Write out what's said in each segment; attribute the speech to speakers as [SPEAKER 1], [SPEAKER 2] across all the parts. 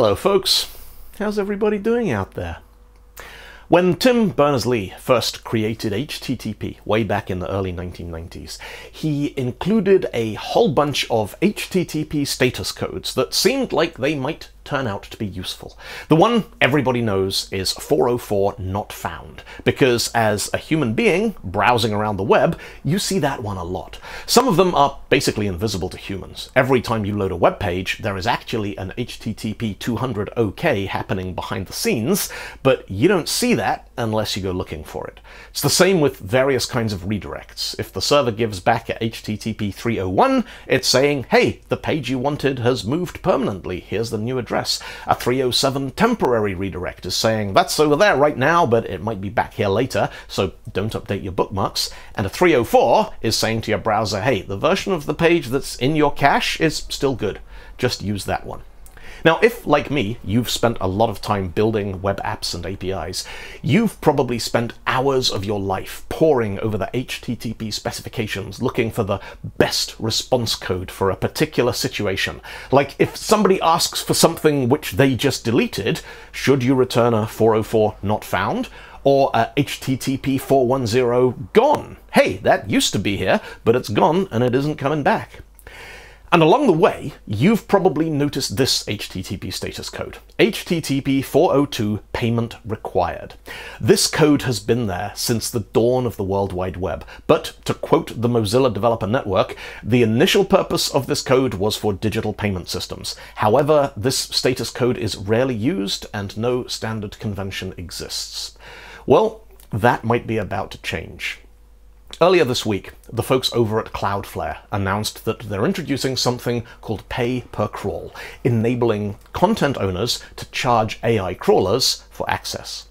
[SPEAKER 1] Hello, folks. How's everybody doing out there? When Tim Berners-Lee first created HTTP way back in the early 1990s, he included a whole bunch of HTTP status codes that seemed like they might turn out to be useful. The one everybody knows is 404 not found, because as a human being browsing around the web, you see that one a lot. Some of them are basically invisible to humans. Every time you load a web page, there is actually an HTTP 200 OK happening behind the scenes, but you don't see that unless you go looking for it. It's the same with various kinds of redirects. If the server gives back a HTTP 301, it's saying, hey, the page you wanted has moved permanently, here's the new address. A 307 temporary redirect is saying, that's over there right now, but it might be back here later, so don't update your bookmarks. And a 304 is saying to your browser, hey, the version of the page that's in your cache is still good. Just use that one. Now, if, like me, you've spent a lot of time building web apps and APIs, you've probably spent hours of your life poring over the HTTP specifications looking for the best response code for a particular situation. Like, if somebody asks for something which they just deleted, should you return a 404 not found? Or a HTTP 410 gone? Hey, that used to be here, but it's gone and it isn't coming back. And along the way, you've probably noticed this HTTP status code, HTTP 402 payment required. This code has been there since the dawn of the World Wide Web, but to quote the Mozilla Developer Network, the initial purpose of this code was for digital payment systems. However, this status code is rarely used and no standard convention exists. Well, that might be about to change. Earlier this week, the folks over at Cloudflare announced that they're introducing something called pay per crawl, enabling content owners to charge AI crawlers for access.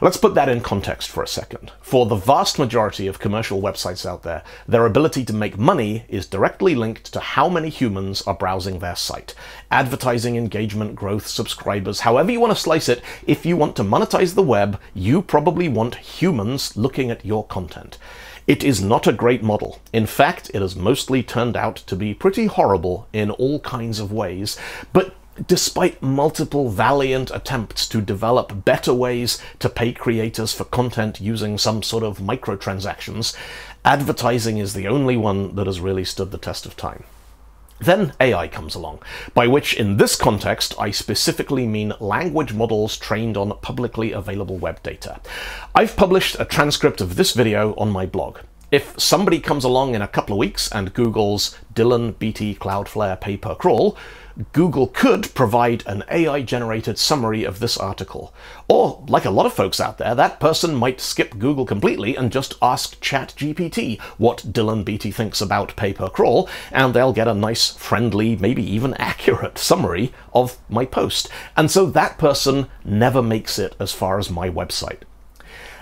[SPEAKER 1] Let's put that in context for a second. For the vast majority of commercial websites out there, their ability to make money is directly linked to how many humans are browsing their site. Advertising, engagement, growth, subscribers, however you want to slice it, if you want to monetize the web, you probably want humans looking at your content. It is not a great model. In fact, it has mostly turned out to be pretty horrible in all kinds of ways, but despite multiple valiant attempts to develop better ways to pay creators for content using some sort of microtransactions, advertising is the only one that has really stood the test of time. Then AI comes along, by which in this context I specifically mean language models trained on publicly available web data. I've published a transcript of this video on my blog. If somebody comes along in a couple of weeks and Google's Dylan Beattie Cloudflare pay per crawl, Google could provide an AI-generated summary of this article. Or, like a lot of folks out there, that person might skip Google completely and just ask ChatGPT what Dylan Beattie thinks about pay-per-crawl, and they'll get a nice, friendly, maybe even accurate summary of my post. And so that person never makes it as far as my website.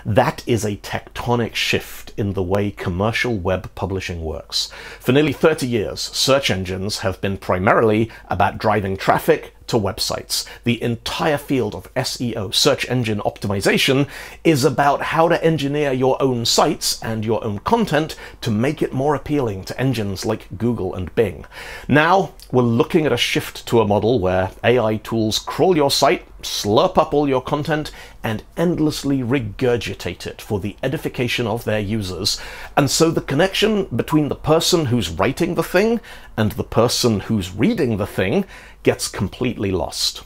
[SPEAKER 1] That is a tectonic shift in the way commercial web publishing works. For nearly 30 years, search engines have been primarily about driving traffic to websites. The entire field of SEO, search engine optimization, is about how to engineer your own sites and your own content to make it more appealing to engines like Google and Bing. Now, we're looking at a shift to a model where AI tools crawl your site, slurp up all your content, and endlessly regurgitate it for the edification of their users. And so the connection between the person who's writing the thing and the person who's reading the thing gets completely lost.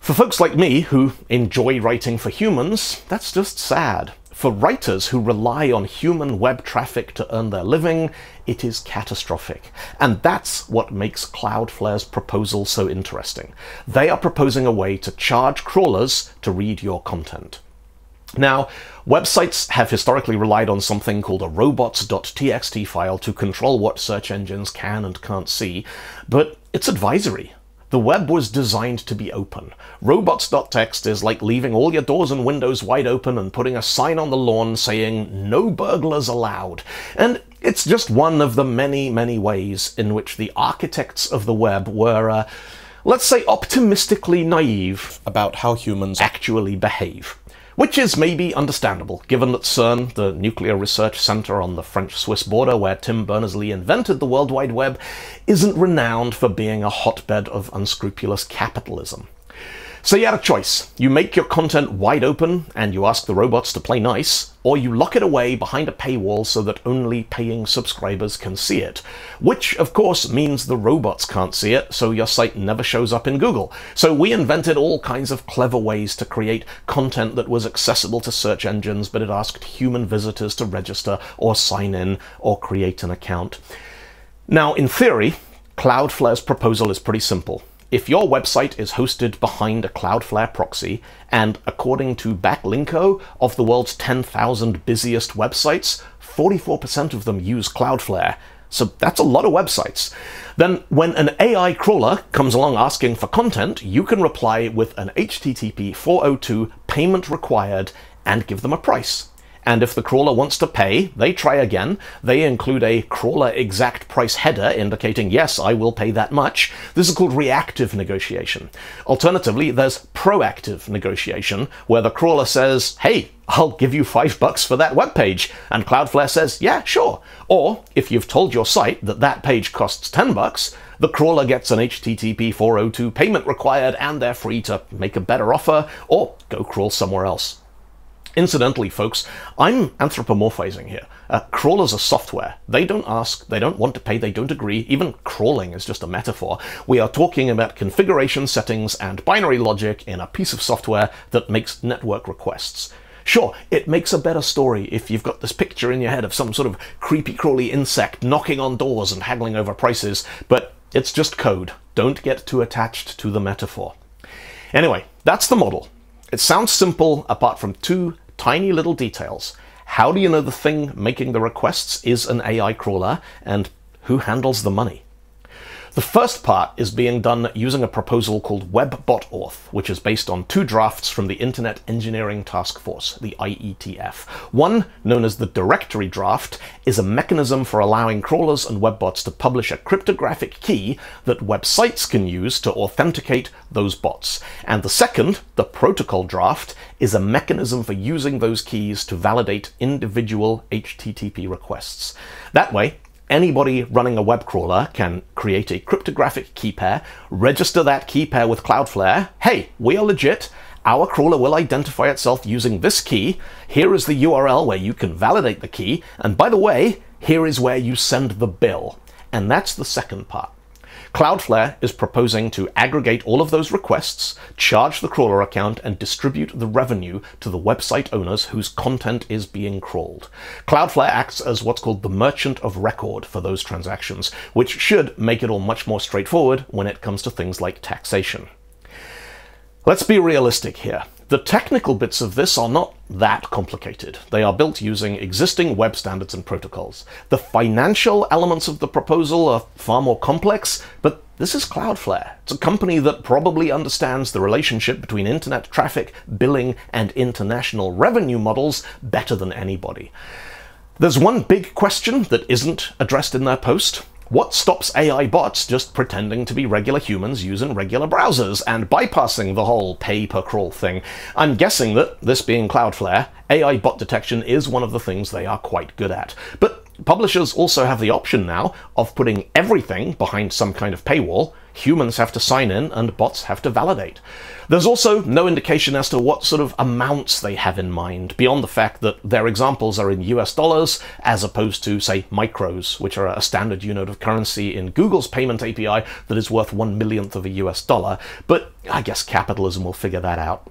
[SPEAKER 1] For folks like me who enjoy writing for humans, that's just sad. For writers who rely on human web traffic to earn their living, it is catastrophic. And that's what makes Cloudflare's proposal so interesting. They are proposing a way to charge crawlers to read your content. Now, websites have historically relied on something called a robots.txt file to control what search engines can and can't see, but it's advisory. The web was designed to be open. Robots.txt is like leaving all your doors and windows wide open and putting a sign on the lawn saying, no burglars allowed. And it's just one of the many, many ways in which the architects of the web were, uh, let's say, optimistically naive about how humans actually behave. Which is maybe understandable, given that CERN, the nuclear research center on the French Swiss border where Tim Berners Lee invented the World Wide Web, isn't renowned for being a hotbed of unscrupulous capitalism. So you had a choice. You make your content wide open and you ask the robots to play nice, or you lock it away behind a paywall so that only paying subscribers can see it. Which, of course, means the robots can't see it, so your site never shows up in Google. So we invented all kinds of clever ways to create content that was accessible to search engines, but it asked human visitors to register or sign in or create an account. Now, in theory, Cloudflare's proposal is pretty simple. If your website is hosted behind a Cloudflare proxy, and according to Backlinko, of the world's 10,000 busiest websites, 44% of them use Cloudflare. So that's a lot of websites. Then when an AI crawler comes along asking for content, you can reply with an HTTP 402 payment required and give them a price. And if the crawler wants to pay, they try again. They include a crawler exact price header indicating, yes, I will pay that much. This is called reactive negotiation. Alternatively, there's proactive negotiation, where the crawler says, hey, I'll give you five bucks for that web page. And Cloudflare says, yeah, sure. Or if you've told your site that that page costs 10 bucks, the crawler gets an HTTP 402 payment required and they're free to make a better offer or go crawl somewhere else. Incidentally, folks, I'm anthropomorphizing here. Uh, crawlers are software. They don't ask, they don't want to pay, they don't agree. Even crawling is just a metaphor. We are talking about configuration settings and binary logic in a piece of software that makes network requests. Sure, it makes a better story if you've got this picture in your head of some sort of creepy crawly insect knocking on doors and haggling over prices, but it's just code. Don't get too attached to the metaphor. Anyway, that's the model. It sounds simple apart from two tiny little details. How do you know the thing making the requests is an AI crawler, and who handles the money? The first part is being done using a proposal called WebBotAuth, which is based on two drafts from the Internet Engineering Task Force, the IETF. One, known as the directory draft, is a mechanism for allowing crawlers and webbots to publish a cryptographic key that websites can use to authenticate those bots. And the second, the protocol draft, is a mechanism for using those keys to validate individual HTTP requests. That way, anybody running a web crawler can create a cryptographic key pair, register that key pair with Cloudflare. Hey, we are legit. Our crawler will identify itself using this key. Here is the URL where you can validate the key. And by the way, here is where you send the bill. And that's the second part. Cloudflare is proposing to aggregate all of those requests, charge the crawler account, and distribute the revenue to the website owners whose content is being crawled. Cloudflare acts as what's called the merchant of record for those transactions, which should make it all much more straightforward when it comes to things like taxation. Let's be realistic here. The technical bits of this are not that complicated. They are built using existing web standards and protocols. The financial elements of the proposal are far more complex, but this is Cloudflare. It's a company that probably understands the relationship between internet traffic, billing, and international revenue models better than anybody. There's one big question that isn't addressed in their post, what stops AI bots just pretending to be regular humans using regular browsers and bypassing the whole pay per crawl thing? I'm guessing that, this being Cloudflare, AI bot detection is one of the things they are quite good at. But Publishers also have the option now of putting everything behind some kind of paywall. Humans have to sign in and bots have to validate. There's also no indication as to what sort of amounts they have in mind, beyond the fact that their examples are in US dollars as opposed to, say, micros, which are a standard unit of currency in Google's payment API that is worth one millionth of a US dollar. But I guess capitalism will figure that out.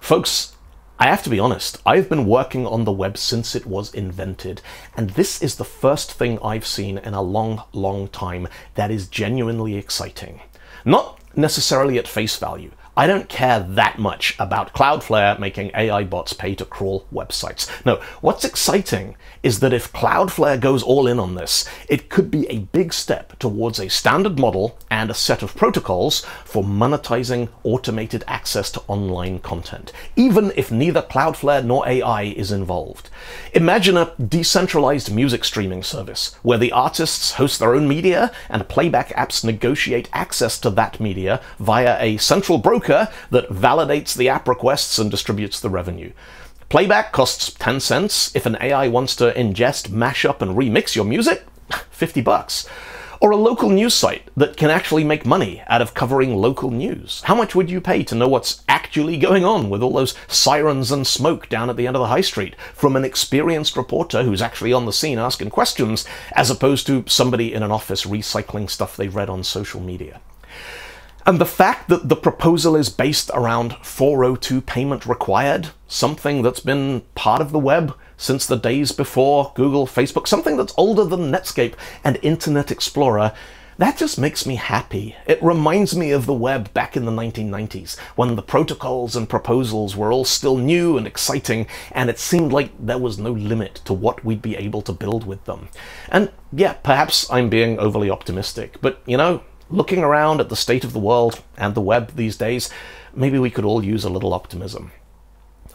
[SPEAKER 1] Folks, I have to be honest, I've been working on the web since it was invented, and this is the first thing I've seen in a long, long time that is genuinely exciting. Not necessarily at face value. I don't care that much about Cloudflare making AI bots pay to crawl websites. No, what's exciting is that if Cloudflare goes all in on this, it could be a big step towards a standard model and a set of protocols for monetizing automated access to online content, even if neither Cloudflare nor AI is involved. Imagine a decentralized music streaming service where the artists host their own media and playback apps negotiate access to that media via a central broker broker that validates the app requests and distributes the revenue. Playback costs 10 cents. If an AI wants to ingest, mash up, and remix your music, 50 bucks. Or a local news site that can actually make money out of covering local news. How much would you pay to know what's actually going on with all those sirens and smoke down at the end of the high street from an experienced reporter who's actually on the scene asking questions, as opposed to somebody in an office recycling stuff they've read on social media? And the fact that the proposal is based around 402 payment required, something that's been part of the web since the days before Google, Facebook, something that's older than Netscape and Internet Explorer, that just makes me happy. It reminds me of the web back in the 1990s, when the protocols and proposals were all still new and exciting, and it seemed like there was no limit to what we'd be able to build with them. And yeah, perhaps I'm being overly optimistic, but you know, looking around at the state of the world and the web these days, maybe we could all use a little optimism.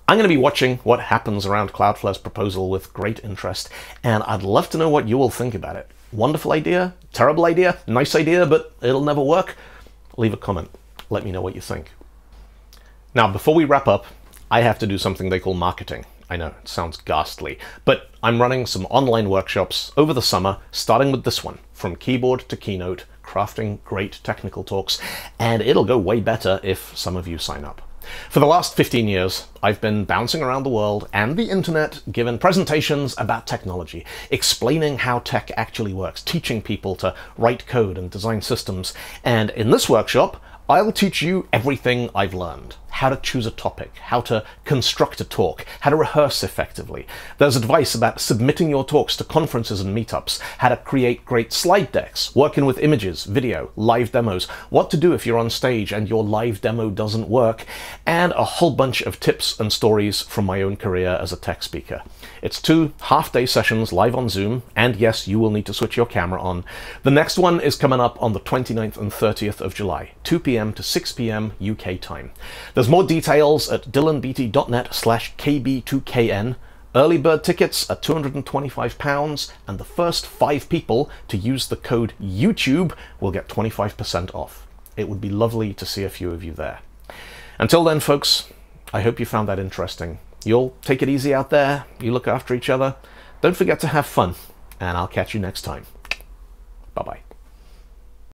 [SPEAKER 1] I'm going to be watching what happens around Cloudflare's proposal with great interest, and I'd love to know what you all think about it. Wonderful idea? Terrible idea? Nice idea, but it'll never work? Leave a comment. Let me know what you think. Now, before we wrap up, I have to do something they call marketing. I know, it sounds ghastly, but I'm running some online workshops over the summer, starting with this one, From Keyboard to Keynote, crafting great technical talks, and it'll go way better if some of you sign up. For the last 15 years, I've been bouncing around the world and the internet giving presentations about technology, explaining how tech actually works, teaching people to write code and design systems. And in this workshop, I'll teach you everything I've learned how to choose a topic, how to construct a talk, how to rehearse effectively. There's advice about submitting your talks to conferences and meetups, how to create great slide decks, working with images, video, live demos, what to do if you're on stage and your live demo doesn't work, and a whole bunch of tips and stories from my own career as a tech speaker. It's two half-day sessions live on Zoom, and yes, you will need to switch your camera on. The next one is coming up on the 29th and 30th of July, 2 p.m. to 6 p.m. UK time. There's more details at dylanbeattie.net slash kb2kn. Early bird tickets are £225, and the first five people to use the code YouTube will get 25% off. It would be lovely to see a few of you there. Until then, folks, I hope you found that interesting. You'll take it easy out there, you look after each other. Don't forget to have fun, and I'll catch you next time. Bye bye.